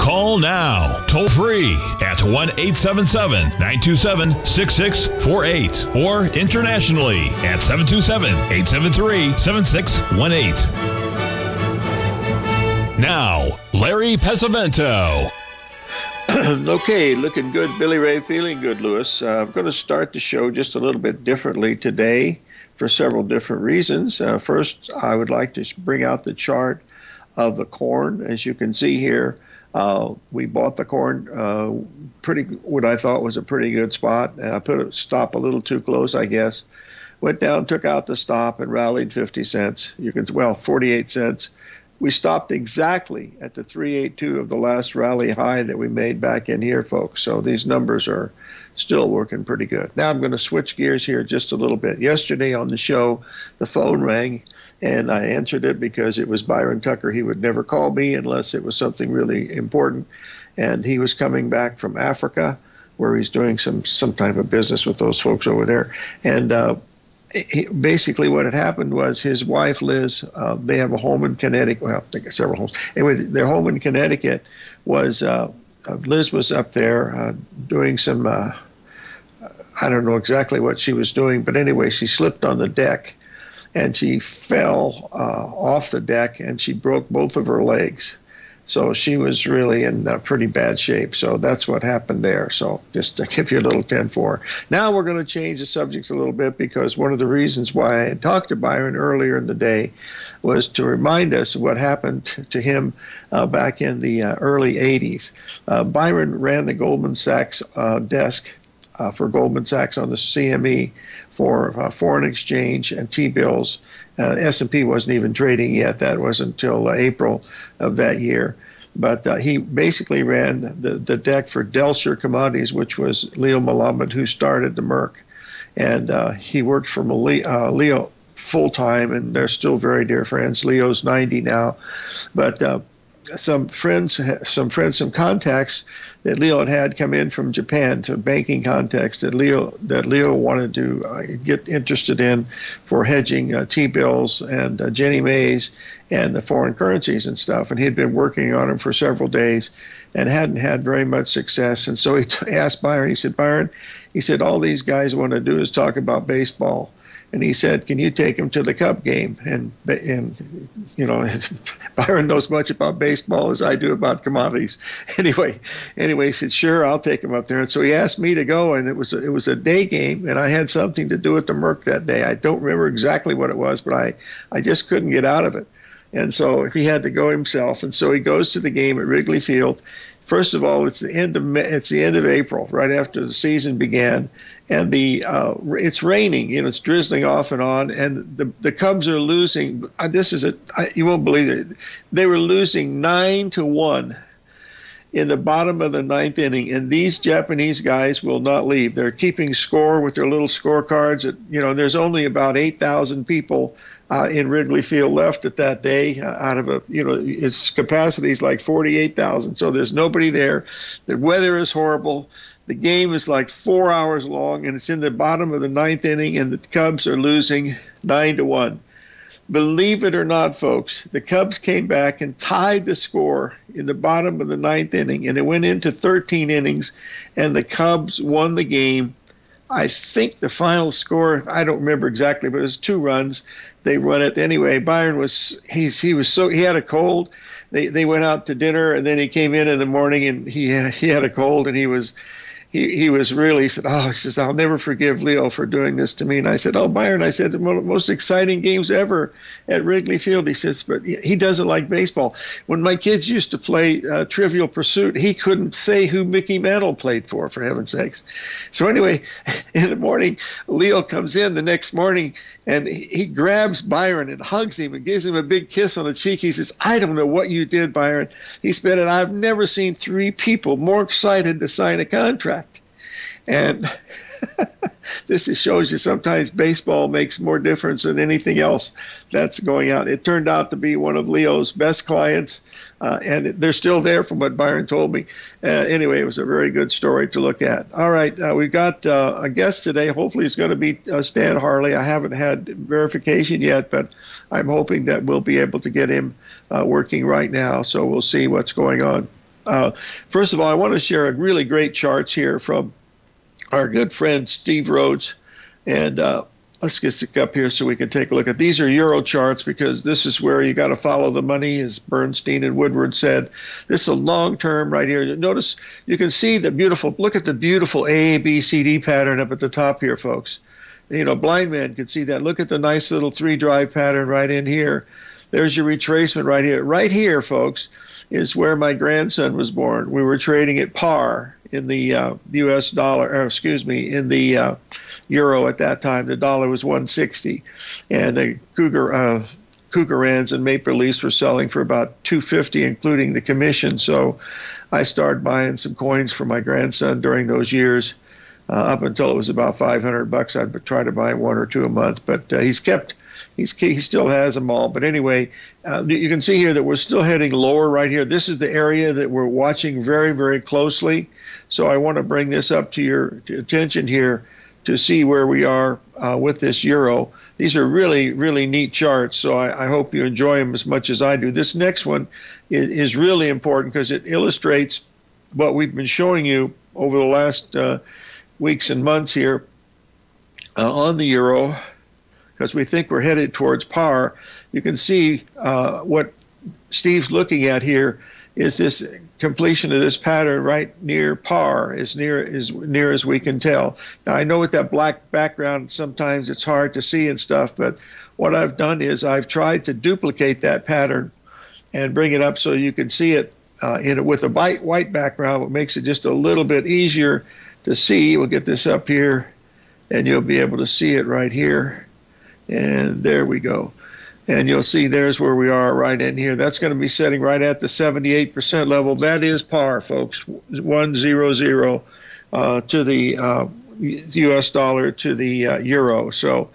Call now, toll free at 1 877 927 6648 or internationally at 727 873 7618. Now, Larry Pesavento. okay, looking good, Billy Ray, feeling good, Lewis. Uh, I'm going to start the show just a little bit differently today for several different reasons. Uh, first, I would like to bring out the chart of the corn. As you can see here, uh, we bought the corn uh, pretty, what I thought was a pretty good spot. And I put a stop a little too close, I guess. Went down, took out the stop, and rallied 50 cents. You can, well, 48 cents. We stopped exactly at the 382 of the last rally high that we made back in here, folks. So these numbers are still working pretty good. Now I'm going to switch gears here just a little bit. Yesterday on the show, the phone rang and I answered it because it was Byron Tucker. He would never call me unless it was something really important. And he was coming back from Africa, where he's doing some some type of business with those folks over there. And uh, he, basically, what had happened was his wife Liz. Uh, they have a home in Connecticut. Well, they got several homes. Anyway, their home in Connecticut was uh, uh Liz was up there uh, doing some. Uh, I don't know exactly what she was doing, but anyway, she slipped on the deck and she fell uh, off the deck and she broke both of her legs. So she was really in uh, pretty bad shape. So that's what happened there. So just to give you a little 10 4. Now we're going to change the subject a little bit because one of the reasons why I had talked to Byron earlier in the day was to remind us what happened to him uh, back in the uh, early 80s. Uh, Byron ran the Goldman Sachs uh, desk uh, for Goldman Sachs on the CME for uh, foreign exchange and T-bills. Uh, S&P wasn't even trading yet. That wasn't until April of that year. But uh, he basically ran the, the deck for Dellsher Commodities, which was Leo Melamed, who started the Merc. And uh, he worked for uh, Leo full time, and they're still very dear friends. Leo's 90 now. But uh, some friends, some friends, some contacts that Leo had had come in from Japan to banking contacts that Leo that Leo wanted to uh, get interested in for hedging uh, T-bills and uh, Ginnie Maes and the foreign currencies and stuff. And he had been working on them for several days and hadn't had very much success. And so he t- asked Byron. He said, Byron, he said, all these guys want to do is talk about baseball and he said, "Can you take him to the Cub game?" And and you know, Byron knows much about baseball as I do about commodities. Anyway, anyway, he said, "Sure, I'll take him up there." And so he asked me to go, and it was a, it was a day game, and I had something to do at the Merc that day. I don't remember exactly what it was, but I I just couldn't get out of it, and so he had to go himself. And so he goes to the game at Wrigley Field. First of all, it's the end of it's the end of April, right after the season began, and the uh, it's raining. You know, it's drizzling off and on, and the the Cubs are losing. Uh, this is a I, you won't believe it. They were losing nine to one in the bottom of the ninth inning, and these Japanese guys will not leave. They're keeping score with their little scorecards. At, you know, there's only about eight thousand people uh, in Wrigley Field left at that day uh, out of a, you know, its capacity is like 48,000. So there's nobody there. The weather is horrible. The game is like four hours long, and it's in the bottom of the ninth inning, and the Cubs are losing nine to one. Believe it or not, folks, the Cubs came back and tied the score in the bottom of the ninth inning, and it went into 13 innings, and the Cubs won the game. I think the final score, I don't remember exactly, but it was two runs. They run it anyway. Byron was he's he was so he had a cold they they went out to dinner and then he came in in the morning and he had, he had a cold and he was he, he was really he said, oh, he says, I'll never forgive Leo for doing this to me. And I said, oh, Byron, I said, the most exciting games ever at Wrigley Field. He says, but he doesn't like baseball. When my kids used to play uh, Trivial Pursuit, he couldn't say who Mickey Mantle played for, for heaven's sakes. So anyway, in the morning, Leo comes in the next morning and he grabs Byron and hugs him and gives him a big kiss on the cheek. He says, I don't know what you did, Byron. He said, and I've never seen three people more excited to sign a contract. And this shows you sometimes baseball makes more difference than anything else that's going out. It turned out to be one of Leo's best clients, uh, and they're still there from what Byron told me. Uh, anyway, it was a very good story to look at. All right, uh, we've got uh, a guest today. Hopefully, it's going to be uh, Stan Harley. I haven't had verification yet, but I'm hoping that we'll be able to get him uh, working right now. So we'll see what's going on. first of all, I want to share a really great charts here from our good friend Steve Rhodes. And uh, let's get up here so we can take a look at these are euro charts because this is where you got to follow the money as bernstein and woodward said. This is a long term right here. Notice you can see the beautiful look at the beautiful a b c d pattern up at the top here folks. You know blind man can see that. Look at the nice little three drive pattern right in here. There's your retracement right here. Right here folks is where my grandson was born we were trading at par in the uh, U.S. dollar, or excuse me, in the uh, euro at that time. The dollar was 160, and the Cougar uh, Krugerrands and Maple Leafs were selling for about 250, including the commission. So I started buying some coins for my grandson during those years. Uh, up until it was about 500 bucks, I'd try to buy one or two a month. But uh, he's kept he's he still has them all. But anyway, uh, you can see here that we're still heading lower right here. This is the area that we're watching very very closely. So I want to bring this up to your attention here to see where we are uh, with this euro. These are really, really neat charts, so I, I, hope you enjoy them as much as I do. This next one is, is really important because it illustrates what we've been showing you over the last uh, weeks and months here uh, on the euro because we think we're headed towards par. You can see uh, what Steve's looking at here is this completion of this pattern right near par, as near as near as we can tell. Now I know with that black background, sometimes it's hard to see and stuff, but what I've done is I've tried to duplicate that pattern and bring it up so you can see it uh, in with a white white background, what makes it just a little bit easier to see. We'll get this up here, and you'll be able to see it right here. And there we go and you'll see there's where we are right in here. That's going to be setting right at the 78% level. That is par, folks. One zero zero uh, to the uh, U.S. dollar to the uh, euro. So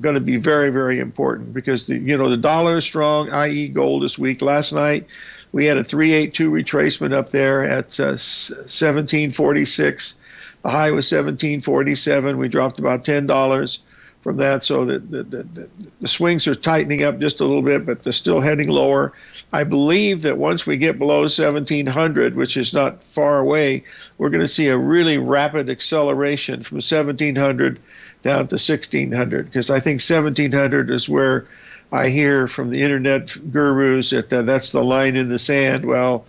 going to be very very important because the you know the dollar is strong, i.e. gold this week. Last night we had a 382 retracement up there at 1746. Uh, the high was 1747. We dropped about ten dollars from that. So the, the, the, the, swings are tightening up just a little bit, but they're still heading lower. I believe that once we get below 1700, which is not far away, we're going to see a really rapid acceleration from 1700 down to 1600, because I think 1700 is where I hear from the internet gurus that uh, that's the line in the sand. Well,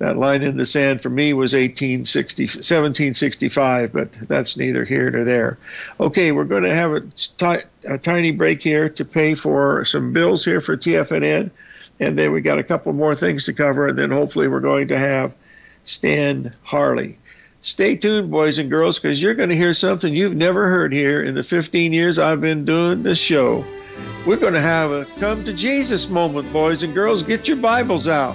that line in the sand for me was 1860, 1765, but that's neither here nor there. Okay, we're going to have a, tiny break here to pay for some bills here for TFNN, and then we got a couple more things to cover, and then hopefully we're going to have Stan Harley. Stay tuned, boys and girls, because you're going to hear something you've never heard here in the 15 years I've been doing this show. We're going to have a come to Jesus moment, boys and girls. Get your Bibles out.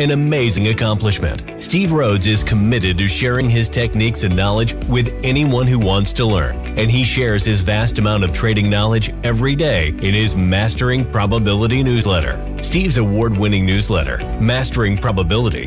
An amazing accomplishment. Steve Rhodes is committed to sharing his techniques and knowledge with anyone who wants to learn, and he shares his vast amount of trading knowledge every day in his Mastering Probability newsletter. Steve's award winning newsletter, Mastering Probability,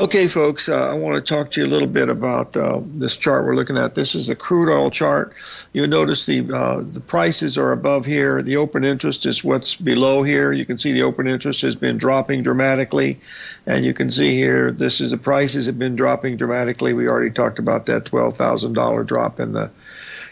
Okay, folks, uh, I want to talk to you a little bit about uh, this chart we're looking at. This is the crude oil chart. You'll notice the uh, the prices are above here. The open interest is what's below here. You can see the open interest has been dropping dramatically, and you can see here this is the prices have been dropping dramatically. We already talked about that twelve thousand dollar drop in the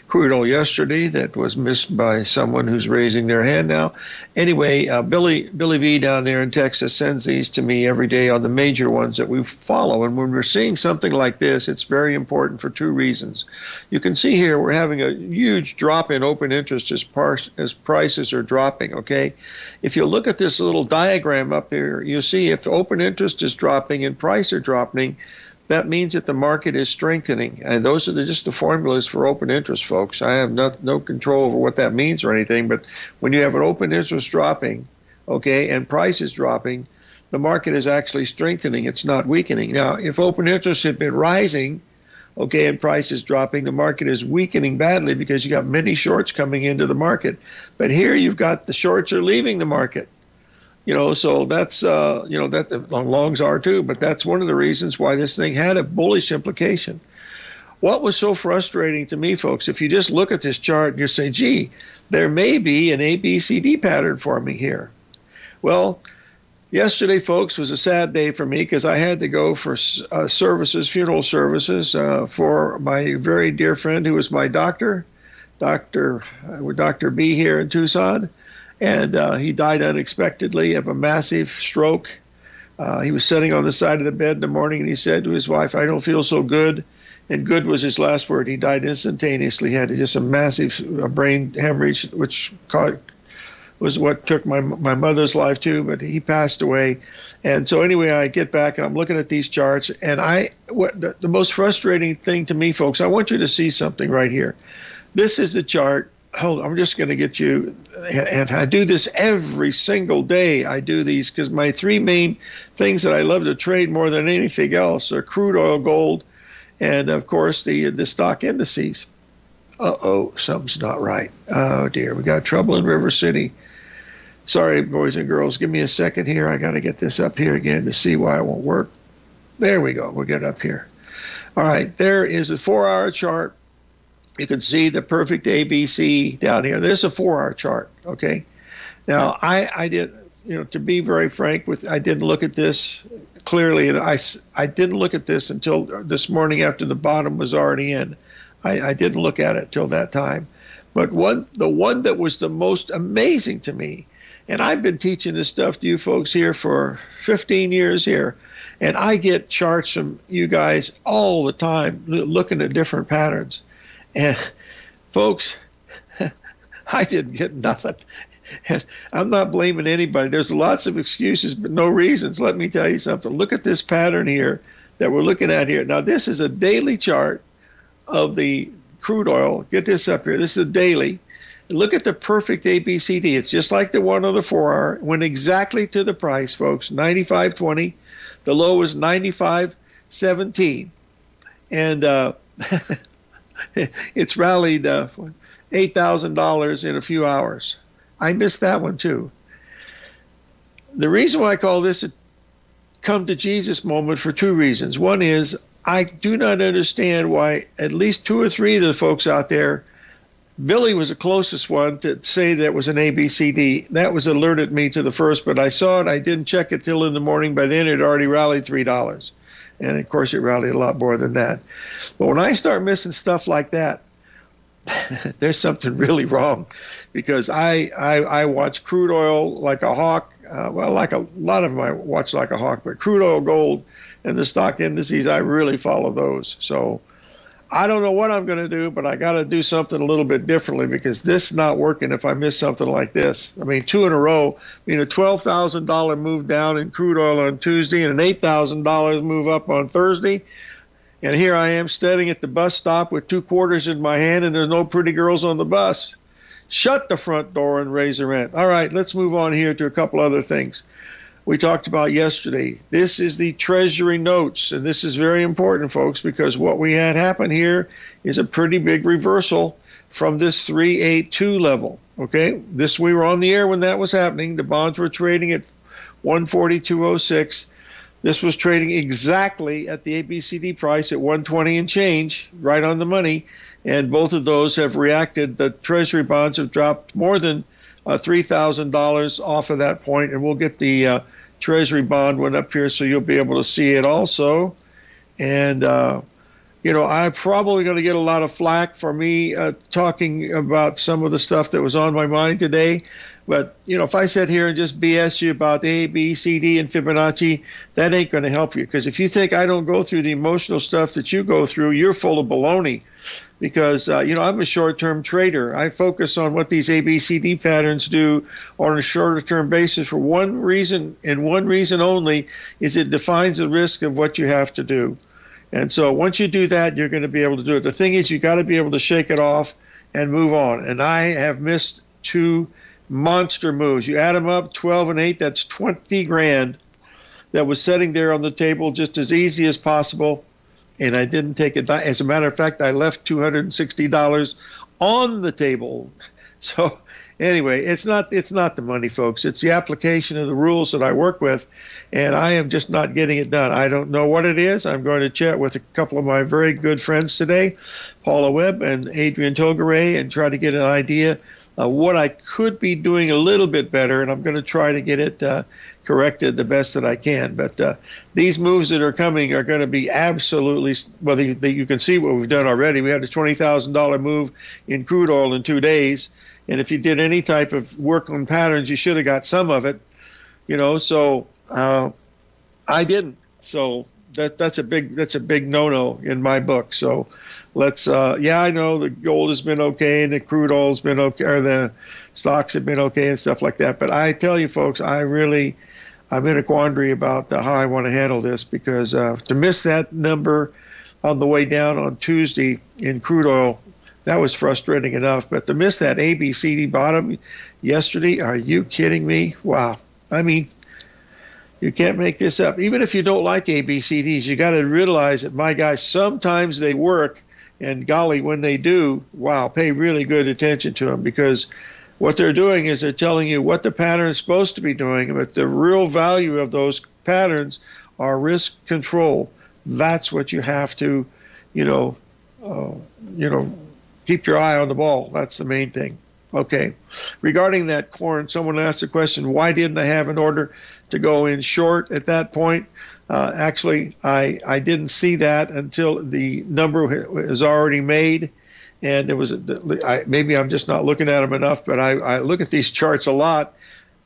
crude oil yesterday that was missed by someone who's raising their hand now. Anyway, uh, Billy Billy V down there in Texas sends these to me every day on the major ones that we follow. And when we're seeing something like this, it's very important for two reasons. You can see here we're having a huge drop in open interest as, par- as prices are dropping. Okay, if you look at this little diagram up here, you see if open interest is dropping and price are dropping that means that the market is strengthening. And those are just the formulas for open interest, folks. I have no, no control over what that means or anything, but when you have an open interest dropping, okay, and prices dropping, the market is actually strengthening. It's not weakening. Now, if open interest had been rising, okay, and prices dropping, the market is weakening badly because you got many shorts coming into the market. But here you've got the shorts are leaving the market you know, so that's uh, you know that longs are too, but that's one of the reasons why this thing had a bullish implication. What was so frustrating to me, folks, if you just look at this chart and you say, "Gee, there may be an ABCD pattern forming here," well. Yesterday, folks, was a sad day for me because I had to go for uh, services, funeral services, uh, for my very dear friend who was my doctor, Doctor uh, Doctor B here in Tucson and uh, he died unexpectedly of a massive stroke. Uh, he was sitting on the side of the bed in the morning, and he said to his wife, "I don't feel so good." And good was his last word. He died instantaneously. He had just a massive uh, brain hemorrhage, which caught, was what took my my mother's life too. But he passed away. And so anyway, I get back and I'm looking at these charts, and I what the, the most frustrating thing to me, folks, I want you to see something right here. This is the chart hold I'm just going to get you, and I do this every single day. I do these because my three main things that I love to trade more than anything else are crude oil, gold, and of course the the stock indices. Uh oh, something's not right. Oh dear, we got trouble in River City. Sorry, boys and girls. Give me a second here. I got to get this up here again to see why it won't work. There we go. We'll get up here. All right, there is a four hour chart. You can see the perfect ABC down here. This is a four hour chart, okay? Now, I, I did, you know, to be very frank with, I didn't look at this clearly, and I, I didn't look at this until this morning after the bottom was already in. I, I didn't look at it till that time. But one, the one that was the most amazing to me, and I've been teaching this stuff to you folks here for 15 years here, and I get charts from you guys all the time looking at different patterns. And folks, I didn't get nothing. And I'm not blaming anybody. There's lots of excuses, but no reasons. Let me tell you something. Look at this pattern here that we're looking at here. Now, this is a daily chart of the crude oil. Get this up here. This is a daily. Look at the perfect ABCD. It's just like the one on the four hour. Went exactly to the price, folks. 95.20. The low was 95.17. And uh, it's rallied uh, $8,000 in a few hours. I missed that one too. The reason why I call this a come to Jesus moment for two reasons. One is I do not understand why at least two or three of the folks out there, Billy was the closest one to say that was an ABCD. That was alerted me to the first, but I saw it. I didn't check it till in the morning. By then, it already rallied three dollars, and of course, it rallied a lot more than that. But when I start missing stuff like that, there's something really wrong because I, I, I watch crude oil like a hawk. Uh, well, like a lot of them, I watch like a hawk, but crude oil, gold, and the stock indices, I really follow those. So I don't know what I'm going to do, but I got to do something a little bit differently because this is not working if I miss something like this. I mean, two in a row. Mean, a $12,000 move down in crude oil on Tuesday and an $8,000 move up on Thursday. And here I am standing at the bus stop with two quarters in my hand, and there's no pretty girls on the bus. Shut the front door and raise the rent. All right, let's move on here to a couple other things we talked about yesterday. This is the Treasury notes, and this is very important, folks, because what we had happen here is a pretty big reversal from this 382 level. Okay, this we were on the air when that was happening. The bonds were trading at 142.06. This was trading exactly at the ABCD price at 120 and change, right on the money. And both of those have reacted. The Treasury bonds have dropped more than uh, $3,000 off of that point, and we'll get the uh, Treasury bond went up here so you'll be able to see it also. And, uh, you know, I'm probably going to get a lot of flack for me uh, talking about some of the stuff that was on my mind today. But you know, if I sit here and just BS you about A, B, C, D, and Fibonacci, that ain't going to help you. Because if you think I don't go through the emotional stuff that you go through, you're full of baloney. Because uh, you know, I'm a short-term trader. I focus on what these A, B, C, D patterns do on a shorter-term basis for one reason and one reason only: is it defines the risk of what you have to do. And so once you do that, you're going to be able to do it. The thing is, you got to be able to shake it off and move on. And I have missed two monster moves. You add them up, 12 and 8, that's 20 grand that was sitting there on the table just as easy as possible. And I didn't take it. As a matter of fact, I left $260 on the table. So anyway, it's not it's not the money, folks. It's the application of the rules that I work with, and I am just not getting it done. I don't know what it is. I'm going to chat with a couple of my very good friends today, Paula Webb and Adrian Togaray, and try to get an idea uh, what I could be doing a little bit better, and I'm going to try to get it uh, corrected the best that I can. But uh, these moves that are coming are going to be absolutely, well, you, you can see what we've done already. We had a $20,000 move in crude oil in two days. And if you did any type of work on patterns, you should have got some of it, you know. So uh, I didn't. So that that's a big that's a big no-no in my book. So let's uh, yeah i know the gold has been okay and the crude oil's been okay or the stocks have been okay and stuff like that. But i tell you folks i really i'm in a quandary about how i want to handle this because uh, to miss that number on the way down on tuesday in crude oil that was frustrating enough. But to miss that abcd bottom yesterday are you kidding me? Wow. I mean you can't make this up. Even if you don't like ABCDs, you got to realize that, my guys, sometimes they work and golly, when they do, wow, pay really good attention to them because what they're doing is they're telling you what the pattern is supposed to be doing, but the real value of those patterns are risk control. That's what you have to you know, uh, you know, keep your eye on the ball. That's the main thing. Okay. Regarding that corn, someone asked the question, why didn't I have an order to go in short at that point? Uh, actually, I, I didn't see that until the number was already made. And it was I, maybe I'm just not looking at them enough, but I, I look at these charts a lot.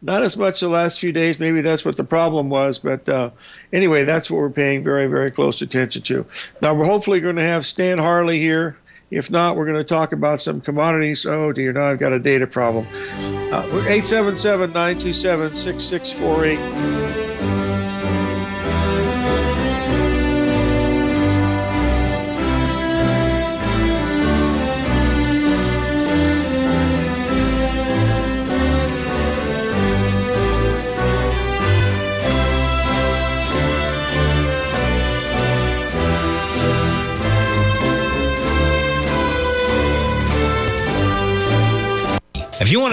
Not as much the last few days. Maybe that's what the problem was. But uh, anyway, that's what we're paying very, very close attention to. Now, we're hopefully going to have Stan Harley here if not, we're going to talk about some commodities. Oh dear, now I've got a data problem. Uh, 877 927 6648.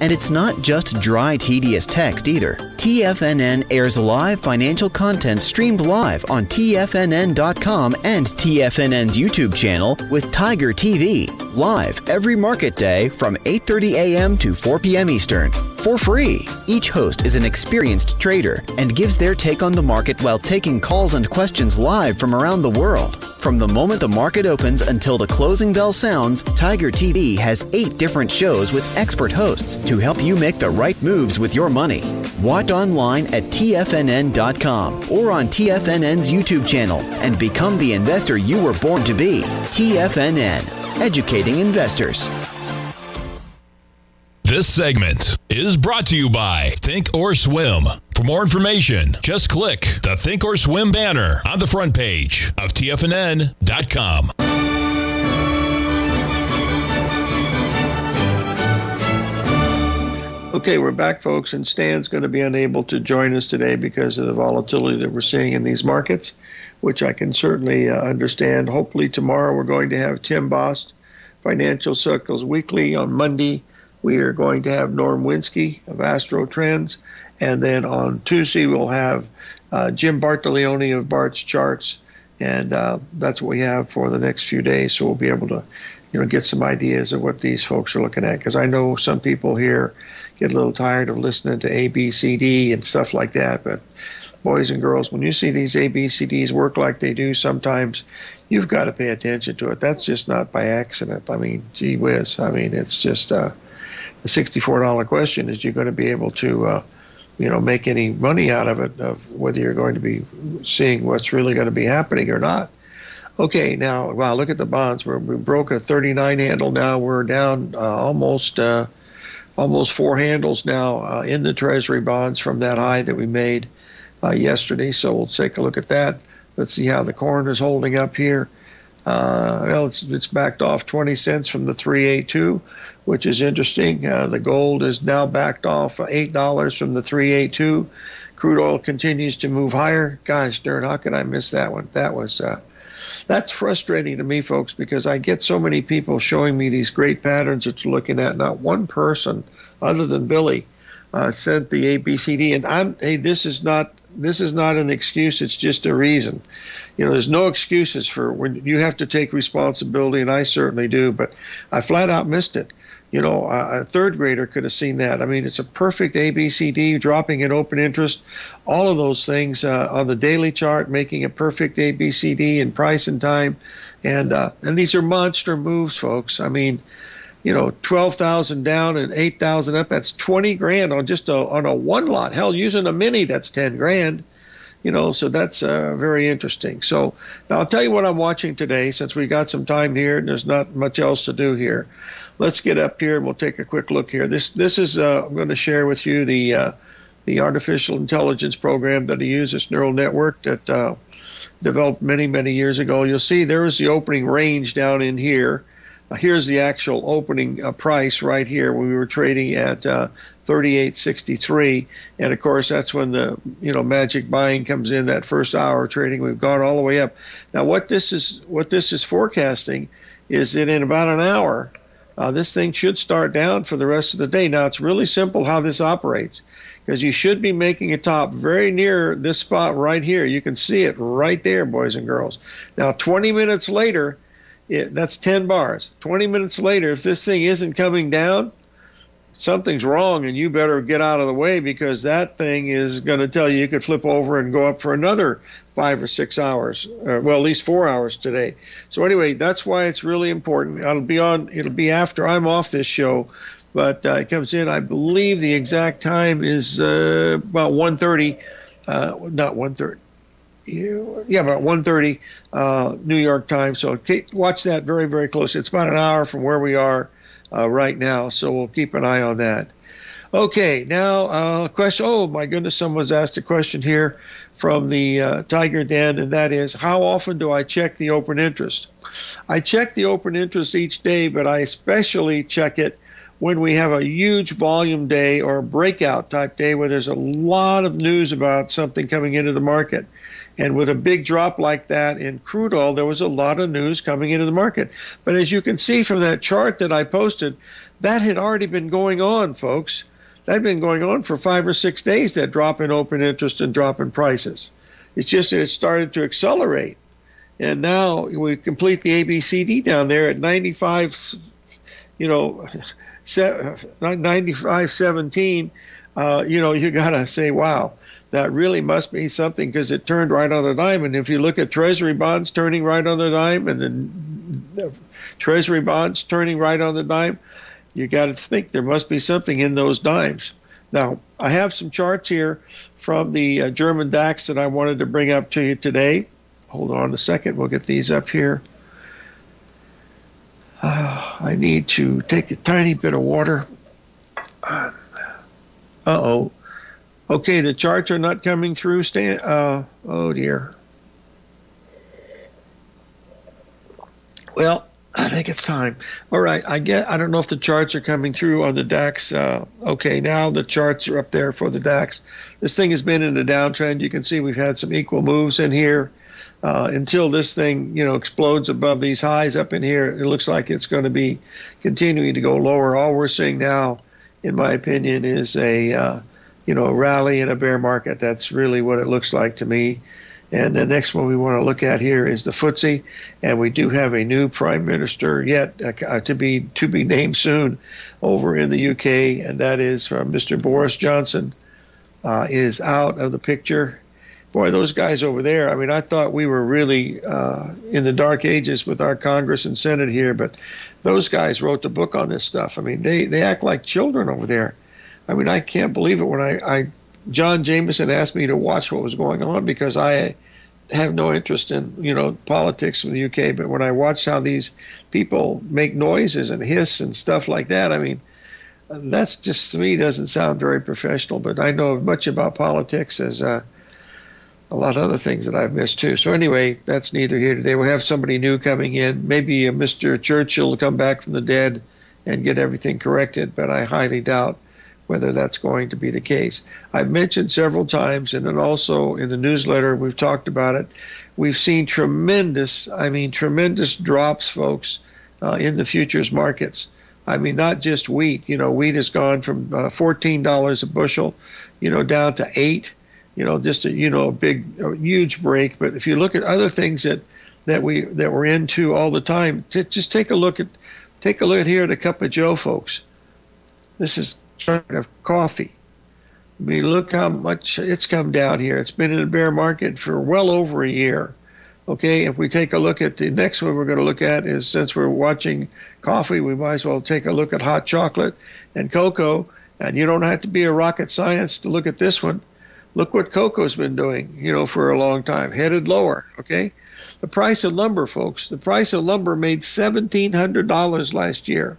And it's not just dry, tedious text either. TFNN airs live financial content streamed live on TFNN.com and TFNN's YouTube channel with Tiger TV, live every market day from 8.30 a.m. to 4 p.m. Eastern for free. Each host is an experienced trader and gives their take on the market while taking calls and questions live from around the world. From the moment the market opens until the closing bell sounds, Tiger TV has eight different shows with expert hosts to help you make the right moves with your money. Watch online at TFNN.com or on TFNN's YouTube channel and become the investor you were born to be. TFNN, educating investors. This segment is brought to you by Think or Swim. For more information, just click the Think or Swim banner on the front page of TFNN.com. Okay, we're back, folks, and Stan's going to be unable to join us today because of the volatility that we're seeing in these markets, which I can certainly uh, understand. Hopefully, tomorrow we're going to have Tim Bost, Financial Cycles Weekly on Monday we are going to have Norm Winski of Astro Trends. And then on Tuesday, we'll have uh, Jim Bartolioni of Bart's Charts. And uh, that's what we have for the next few days. So we'll be able to, you know, get some ideas of what these folks are looking at. Because I know some people here get a little tired of listening to ABCD and stuff like that. But boys and girls, when you see these ABCDs work like they do, sometimes you've got to pay attention to it. That's just not by accident. I mean, gee whiz. I mean, it's just, uh, the $64 question is you're going to be able to, uh, you know, make any money out of it, of whether you're going to be seeing what's really going to be happening or not. Okay, now, wow, look at the bonds. We're, we broke a 39 handle now. We're down uh, almost, uh, almost four handles now uh, in the Treasury bonds from that high that we made uh, yesterday. So we'll take a look at that. Let's see how the corn is holding up here. Uh, well, it's, it's backed off 20 cents from the 382, which is interesting. Uh, the gold is now backed off $8 from the 382. Crude oil continues to move higher. Gosh darn, how could I miss that one? That was uh, that's frustrating to me, folks, because I get so many people showing me these great patterns that you're looking at. Not one person, other than Billy, uh, sent the ABCD, and I'm hey, this is not this is not an excuse. It's just a reason. You know, there's no excuses for when you have to take responsibility, and I certainly do. But I flat out missed it. You know, a third grader could have seen that. I mean, it's a perfect ABCD, dropping in open interest, all of those things uh, on the daily chart, making a perfect ABCD in price and time, and uh, and these are monster moves, folks. I mean, you know, twelve thousand down and eight thousand up. That's twenty grand on just a on a one lot. Hell, using a mini, that's ten grand you know, so that's uh, very interesting. So now I'll tell you what I'm watching today since we've got some time here and there's not much else to do here. Let's get up here and we'll take a quick look here. This this is uh, I'm going to share with you the uh, the artificial intelligence program that I use, this neural network that uh, developed many many years ago. You'll see there is the opening range down in here. Uh, here's the actual opening uh, price right here when we were trading at uh, 38.63, and of course that's when the you know magic buying comes in. That first hour trading, we've gone all the way up. Now what this is what this is forecasting is that in about an hour, uh, this thing should start down for the rest of the day. Now it's really simple how this operates because you should be making a top very near this spot right here. You can see it right there, boys and girls. Now 20 minutes later it, that's 10 bars. 20 minutes later, if this thing isn't coming down, something's wrong and you better get out of the way because that thing is going to tell you you could flip over and go up for another five or six hours uh, well at least four hours today so anyway that's why it's really important it'll be on it'll be after i'm off this show but uh, it comes in i believe the exact time is uh, about 1.30 uh, not 1.30 yeah, about 1.30 uh, New York time. So watch that very, very closely. It's about an hour from where we are uh, right now, so we'll keep an eye on that. Okay, now uh, question. Oh my goodness, someone's asked a question here from the uh, Tiger Den, and that is, how often do I check the open interest? I check the open interest each day, but I especially check it when we have a huge volume day or a breakout type day where there's a lot of news about something coming into the market. And with a big drop like that in crude oil, there was a lot of news coming into the market. But as you can see from that chart that I posted, that had already been going on, folks. That had been going on for five or six days, that drop in open interest and drop in prices. It's just that it started to accelerate. And now we complete the ABCD down there at 95, you know, 95.17. Uh, you know, you got to say, wow that really must be something because it turned right on a dime. And if you look at Treasury bonds turning right on the dime and then Treasury bonds turning right on the dime, you got to think there must be something in those dimes. Now, I have some charts here from the uh, German DAX that I wanted to bring up to you today. Hold on a second, we'll get these up here. Uh, I need to take a tiny bit of water. Uh oh. Okay, the charts are not coming through. Stan. Uh, oh dear. Well, I think it's time. All right, I get. I don't know if the charts are coming through on the DAX. Uh, okay, now the charts are up there for the DAX. This thing has been in a downtrend. You can see we've had some equal moves in here. Uh, until this thing, you know, explodes above these highs up in here, it looks like it's going to be continuing to go lower. All we're seeing now, in my opinion, is a uh, you know, rally in a bear market. That's really what it looks like to me. And the next one we want to look at here is the FTSE, and we do have a new prime minister yet uh, to be to be named soon over in the UK, and that is from Mr. Boris Johnson. Uh, is out of the picture. Boy, those guys over there. I mean, I thought we were really uh, in the dark ages with our Congress and Senate here, but those guys wrote the book on this stuff. I mean, they they act like children over there. I mean, I can't believe it when I, I John Jameson asked me to watch what was going on because I have no interest in you know politics in the UK. But when I watch how these people make noises and hiss and stuff like that, I mean, that's just to me doesn't sound very professional. But I know as much about politics as uh, a lot of other things that I've missed too. So anyway, that's neither here today. We'll have somebody new coming in. Maybe uh, Mr. Churchill will come back from the dead and get everything corrected, but I highly doubt whether that's going to be the case. I've mentioned several times, and then also in the newsletter, we've talked about it. We've seen tremendous, I mean, tremendous drops, folks, uh, in the futures markets. I mean, not just wheat. You know, wheat has gone from uh, $14 a bushel, you know, down to eight. You know, just a you know a big, a huge break. But if you look at other things that that we that we're into all the time, t- just take a look at take a look here at a cup of Joe, folks. This is of coffee. I mean, look how much it's come down here. It's been in a bear market for well over a year. Okay, if we take a look at the next one we're going to look at is since we're watching coffee, we might as well take a look at hot chocolate and cocoa. And you don't have to be a rocket science to look at this one. Look what cocoa's been doing, you know, for a long time, headed lower. Okay, the price of lumber, folks, the price of lumber made $1,700 last year.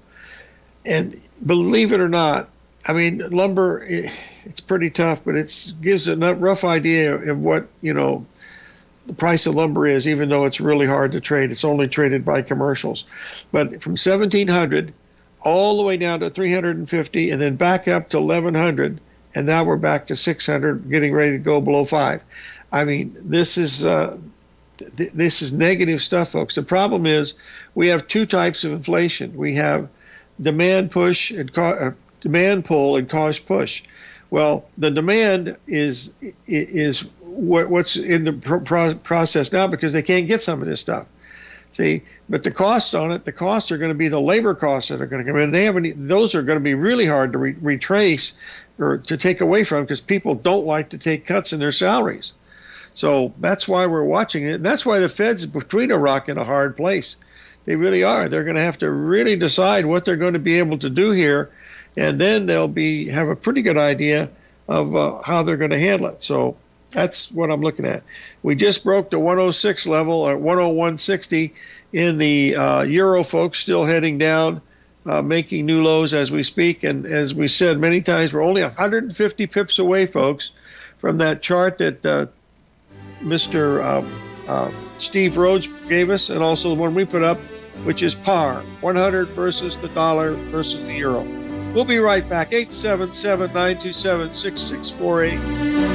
And believe it or not, I mean, lumber, it's pretty tough, but it gives a rough idea of what, you know, the price of lumber is, even though it's really hard to trade. It's only traded by commercials. But from 1700 all the way down to 350 and then back up to 1100 and now we're back to 600 getting ready to go below 5 i mean this is uh, th- this is negative stuff folks the problem is we have two types of inflation we have demand push and uh, demand pull and cost push. Well, the demand is is what's in the pro- process now because they can't get some of this stuff. See, but the costs on it, the costs are going to be the labor costs that are going to come in. They have any, those are going to be really hard to re- retrace or to take away from because people don't like to take cuts in their salaries. So that's why we're watching it. And that's why the Fed's between a rock and a hard place. They really are. They're going to have to really decide what they're going to be able to do here and then they'll be have a pretty good idea of uh, how they're going to handle it. So that's what I'm looking at. We just broke the 106 level at 101.60 in the uh, euro, folks, still heading down, uh, making new lows as we speak. And as we said many times, we're only 150 pips away, folks, from that chart that uh, Mr. Uh, uh, Steve Rhodes gave us, and also the one we put up, which is par 100 versus the dollar versus the euro. We'll be right back. 877 927 6648.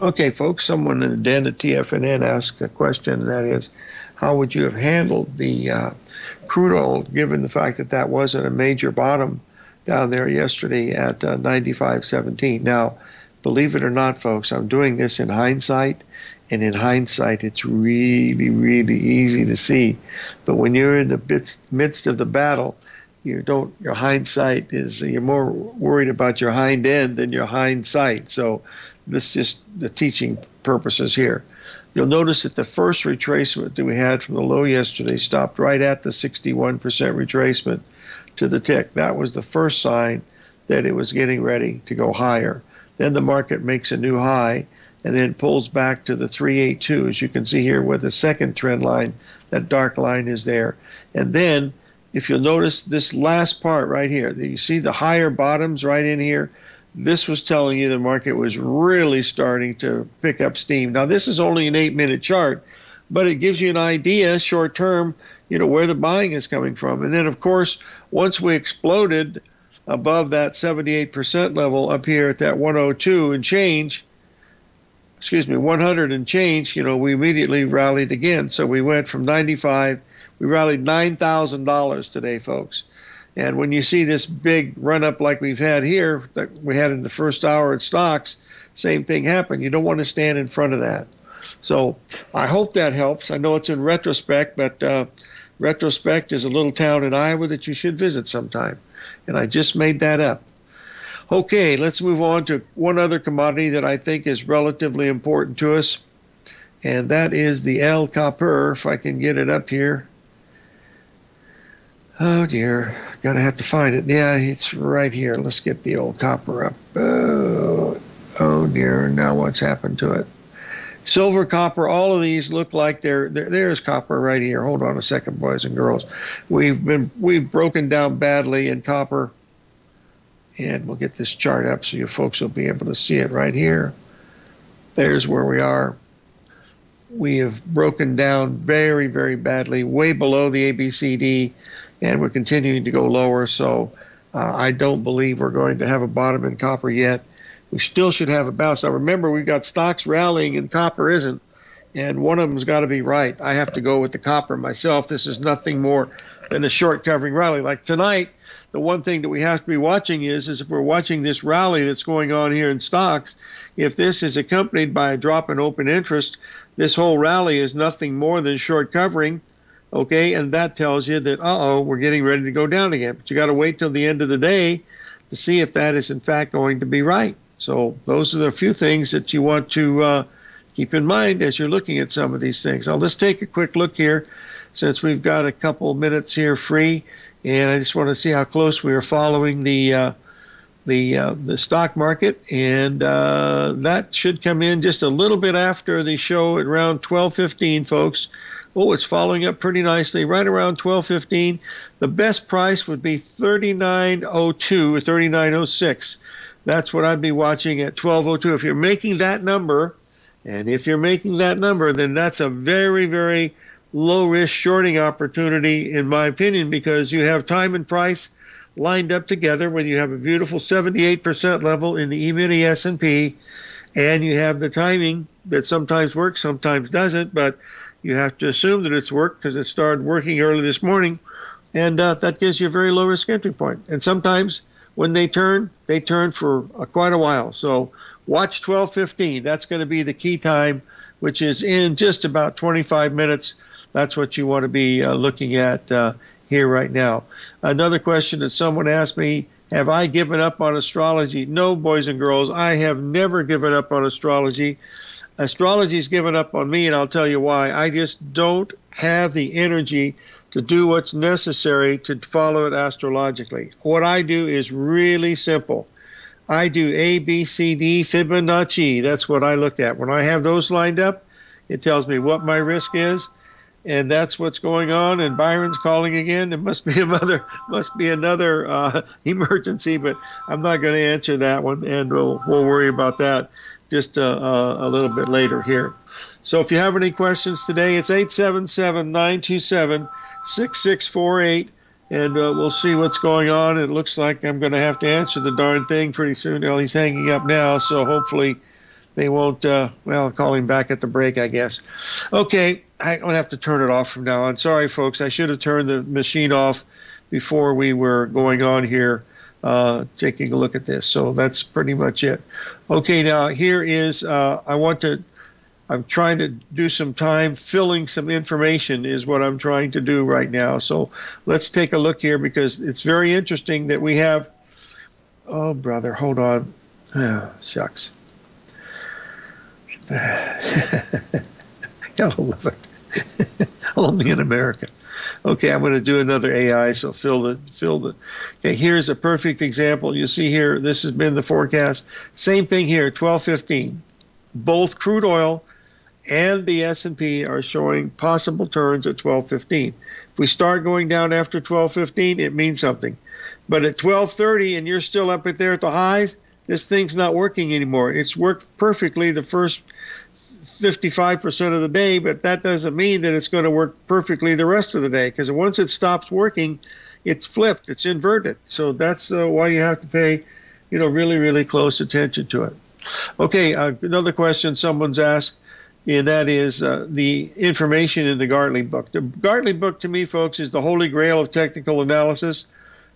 Okay, folks, someone in the den at TFNN asked a question, and that is, how would you have handled the uh, crude oil given the fact that that wasn't a major bottom down there yesterday at uh, 95.17? Now, believe it or not, folks, I'm doing this in hindsight, and in hindsight, it's really, really easy to see. But when you're in the midst, midst of the battle, you don't. Your hindsight is you're more worried about your hind end than your hindsight. So this just the teaching purposes here. You'll notice that the first retracement that we had from the low yesterday stopped right at the 61% retracement to the tick. That was the first sign that it was getting ready to go higher. Then the market makes a new high and then pulls back to the 382, as you can see here, where the second trend line, that dark line, is there. And then, if you'll notice this last part right here, you see the higher bottoms right in here this was telling you the market was really starting to pick up steam. Now, this is only an eight minute chart, but it gives you an idea short term, you know, where the buying is coming from. And then, of course, once we exploded above that 78% level up here at that 102 and change, excuse me, 100 and change, you know, we immediately rallied again. So we went from 95, we rallied $9,000 today, folks. And when you see this big run up like we've had here, that we had in the first hour at stocks, same thing happened. You don't want to stand in front of that. So I hope that helps. I know it's in retrospect, but uh, retrospect is a little town in Iowa that you should visit sometime. And I just made that up. Okay, let's move on to one other commodity that I think is relatively important to us, and that is the L copper. If I can get it up here. Oh dear, gonna have to find it. Yeah, it's right here. Let's get the old copper up. Oh, oh dear, now what's happened to it? Silver, copper, all of these look like they're, they're there's copper right here. Hold on a second, boys and girls. We've been we've broken down badly in copper, and we'll get this chart up so you folks will be able to see it right here. There's where we are we have broken down very, very badly, way below the ABCD and we're continuing to go lower. So uh, I don't believe we're going to have a bottom in copper yet. We still should have a bounce. Now remember, we've got stocks rallying and copper isn't, and one of them's got to be right. I have to go with the copper myself. This is nothing more than a short covering rally. Like tonight, the one thing that we have to be watching is, is if we're watching this rally that's going on here in stocks, if this is accompanied by a drop in open interest, this whole rally is nothing more than short covering Okay, and that tells you that, uh oh, we're getting ready to go down again. But you got to wait till the end of the day to see if that is in fact going to be right. So those are the few things that you want to uh, keep in mind as you're looking at some of these things. I'll just take a quick look here since we've got a couple minutes here free, and I just want to see how close we are following the uh, the uh, the stock market, and uh, that should come in just a little bit after the show at around 12:15, folks. Oh, it's following up pretty nicely, right around 12.15. The best price would be 39.02 or 39.06. That's what I'd be watching at 12.02. If you're making that number, and if you're making that number, then that's a very, very low risk shorting opportunity, in my opinion, because you have time and price lined up together when you have a beautiful 78% level in the E-mini S&P and you have the timing that sometimes works, sometimes doesn't, but you have to assume that it's worked because it started working early this morning, and uh, that gives you a very low risk entry point. And sometimes when they turn, they turn for uh, quite a while. So watch 12:15. That's going to be the key time, which is in just about 25 minutes. That's what you want to be uh, looking at uh, here right now. Another question that someone asked me have I given up on astrology? No, boys and girls, I have never given up on astrology. Astrology's given up on me, and I'll tell you why. I just don't have the energy to do what's necessary to follow it astrologically. What I do is really simple. I do A, B, C, D, Fibonacci. That's what I look at. When I have those lined up, it tells me what my risk is and that's what's going on. And Byron's calling again. It must be another must be another uh, emergency, but I'm not going to answer that one, and we'll we'll worry about that just uh, uh, a little bit later here. So if you have any questions today, it's 877-927-6648, and uh, we'll see what's going on. It looks like I'm going to have to answer the darn thing pretty soon. Well, he's hanging up now, so hopefully they won't. Uh, well, call him back at the break, I guess. Okay, I'm gonna have to turn it off from now on. Sorry, folks. I should have turned the machine off before we were going on here, uh, taking a look at this. So that's pretty much it. Okay, now here is. Uh, I want to. I'm trying to do some time filling some information is what I'm trying to do right now. So let's take a look here because it's very interesting that we have. Oh, brother, hold on. Oh, shucks. Gotta love it. Only in America. Okay, I'm going to do another AI. So fill the fill the. Okay, here's a perfect example. You see here. This has been the forecast. Same thing here. 1215. Both crude oil and the S&P are showing possible turns at 1215. If we start going down after 1215, it means something. But at 1230 and you're still up at there at the highs, this thing's not working anymore. It's worked perfectly the first 55% of the day, but that doesn't mean that it's going to work perfectly the rest of the day because once it stops working, it's flipped, it's inverted. So that's uh, why you have to pay, you know, really, really close attention to it. Okay, uh, another question someone's asked, and that is uh, the information in the Gartley book. The Gartley book, to me, folks, is the holy grail of technical analysis.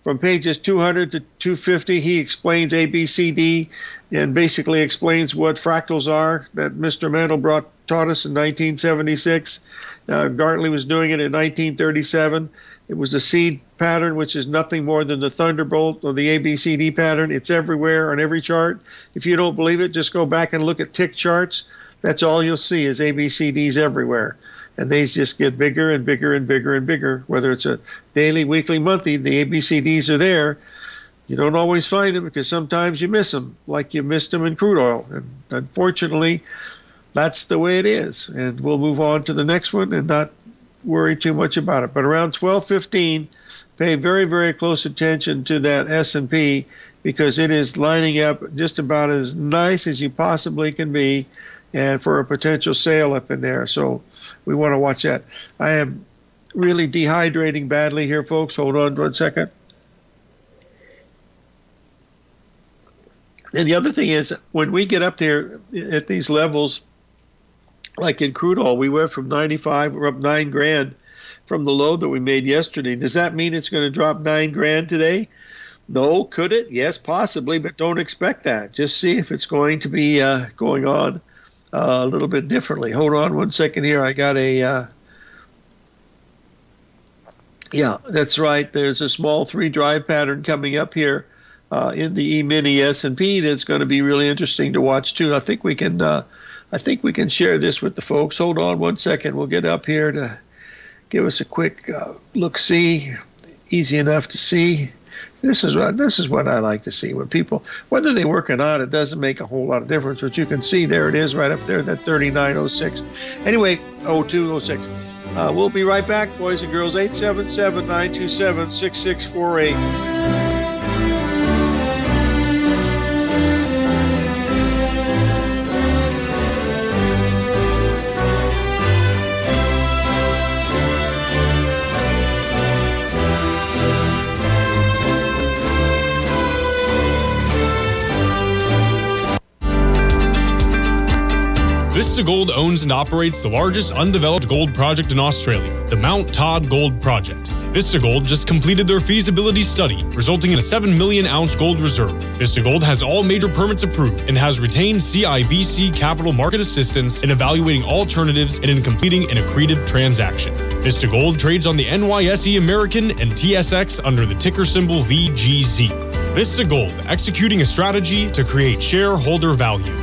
From pages 200 to 250, he explains ABCD and basically explains what fractals are that Mr. Mandelbrot taught us in 1976. Uh, Gartley was doing it in 1937. It was the seed pattern, which is nothing more than the thunderbolt or the ABCD pattern. It's everywhere on every chart. If you don't believe it, just go back and look at tick charts. That's all you'll see is ABCDs everywhere and these just get bigger and bigger and bigger and bigger. Whether it's a daily, weekly, monthly, the ABCDs are there. You don't always find them because sometimes you miss them, like you missed them in crude oil. And unfortunately, that's the way it is. And we'll move on to the next one and not worry too much about it. But around 12:15, pay very very close attention to that S&P because it is lining up just about as nice as you possibly can be and for a potential sale up in there. So we want to watch that. I am really dehydrating badly here, folks. Hold on one second. And the other thing is, when we get up there at these levels, like in crude oil, we went from 95, we're up nine grand from the low that we made yesterday. Does that mean it's going to drop nine grand today? No. Could it? Yes, possibly, but don't expect that. Just see if it's going to be uh, going on a little bit differently. Hold on one second here. I got a. Uh, yeah, that's right. There's a small three drive pattern coming up here uh, in the E-mini S&P that's going to be really interesting to watch too. I think we can. Uh, I think we can share this with the folks. Hold on one second. We'll get up here to give us a quick uh, look. See, easy enough to see. This is what this is what I like to see when people, whether they work or not, it doesn't make a whole lot of difference. But you can see there it is right up there, that 3906. Anyway, 0206. Uh, we'll be right back, boys and girls. 877 927 6648. Vista Gold owns and operates the largest undeveloped gold project in Australia, the Mount Todd Gold Project. Vista Gold just completed their feasibility study, resulting in a 7 million ounce gold reserve. Vista Gold has all major permits approved and has retained CIBC capital market assistance in evaluating alternatives and in completing an accretive transaction. Vista Gold trades on the NYSE American and TSX under the ticker symbol VGZ. Vista Gold, executing a strategy to create shareholder value.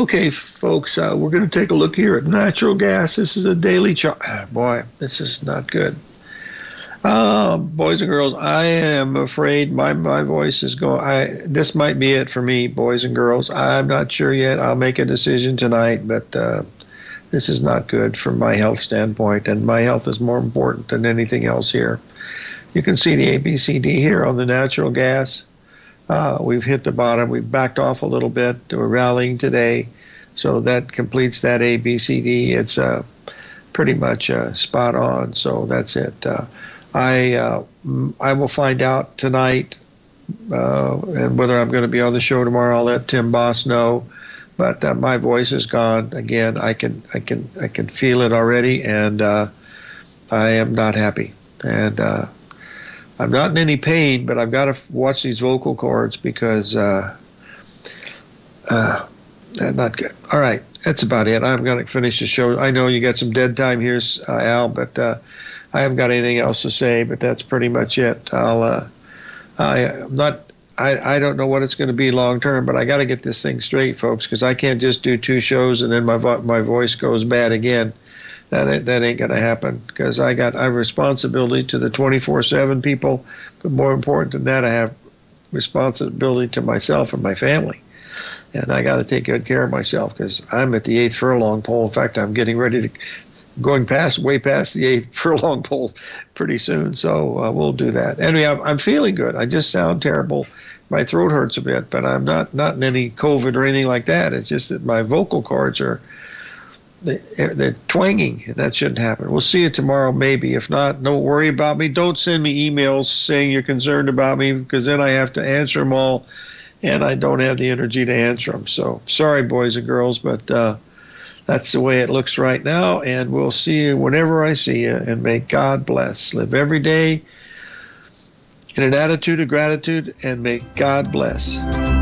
Okay, folks, uh, we're going to take a look here at natural gas. This is a daily chart. Ah, boy, this is not good. Um, boys and girls, I am afraid my, my voice is going. I this might be it for me, boys and girls. I'm not sure yet. I'll make a decision tonight, but uh, this is not good from my health standpoint, and my health is more important than anything else here. You can see the ABCD here on the natural gas. Uh, we've hit the bottom. We've backed off a little bit. We're rallying today, so that completes that ABCD. It's uh, pretty much uh, spot on. So that's it. Uh, I uh, I will find out tonight, uh, and whether I'm going to be on the show tomorrow. I'll let Tim Boss know. But my voice is gone again. I can I can I can feel it already, and I am not happy. And I'm not in any pain, but I've got to watch these vocal cords because uh, uh, not good. All right, that's about it. I'm going to finish the show. I know you got some dead time here, uh, Al, but uh, I haven't got anything else to say. But that's pretty much it. I'll. Uh, I, I'm not. I, I don't know what it's going to be long term, but I got to get this thing straight, folks, because I can't just do two shows and then my vo- my voice goes bad again that ain't, that ain't going to happen because I got I responsibility to the 24/7 people, but more important than that, I have responsibility to myself and my family, and I got to take good care of myself because I'm at the eighth furlong pole. In fact, I'm getting ready to going past way past the eighth furlong pole pretty soon. So uh, we'll do that. Anyway, I'm, I'm feeling good. I just sound terrible. My throat hurts a bit, but I'm not not in any COVID or anything like that. It's just that my vocal cords are they're twanging. That shouldn't happen. We'll see you tomorrow, maybe. If not, don't worry about me. Don't send me emails saying you're concerned about me because then I have to answer them all, and I don't have the energy to answer them. So sorry, boys and girls, but uh, that's the way it looks right now. And we'll see you whenever I see you. And may God bless. Live every day in an attitude of gratitude, and may God bless.